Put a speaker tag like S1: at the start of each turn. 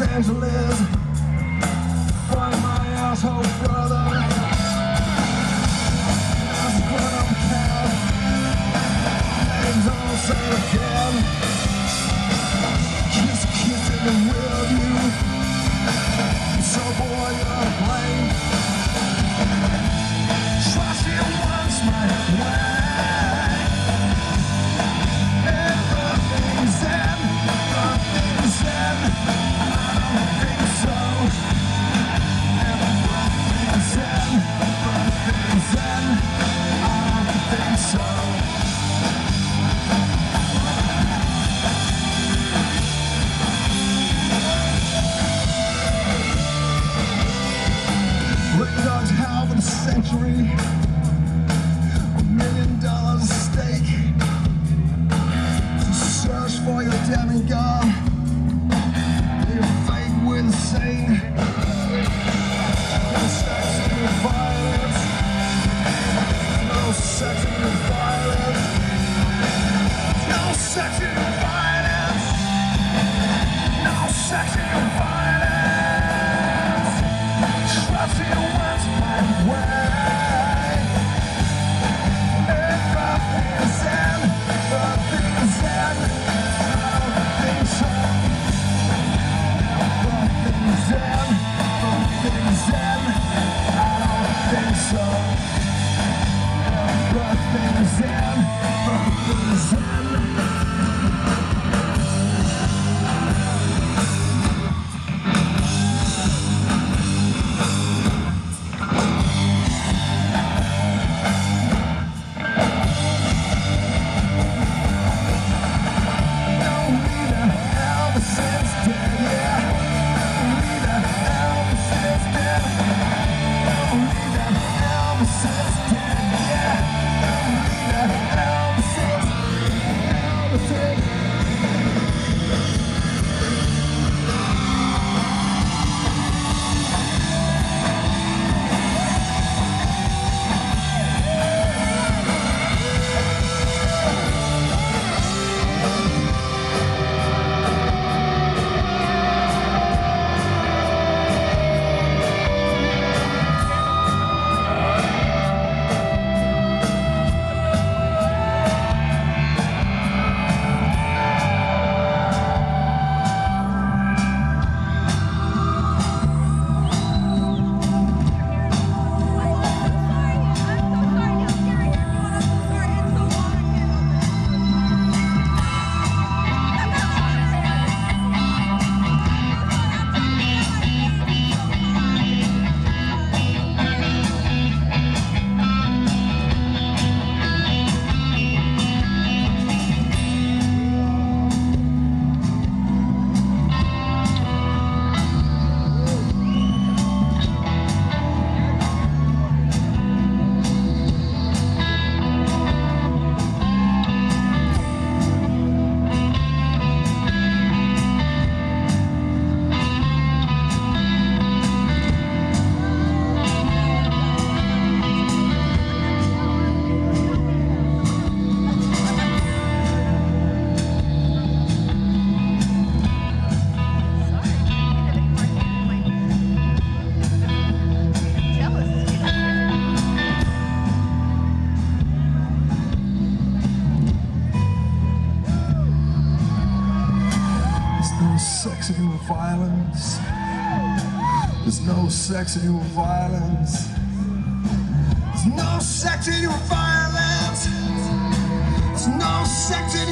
S1: Los Angeles. Why my asshole brother? no sex if you violence. There's no sex in your violence. There's no sex in your violence. There's no sex in